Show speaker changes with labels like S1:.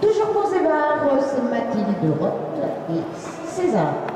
S1: Toujours pour Zébar, euh, c'est Mathilde Roth et César.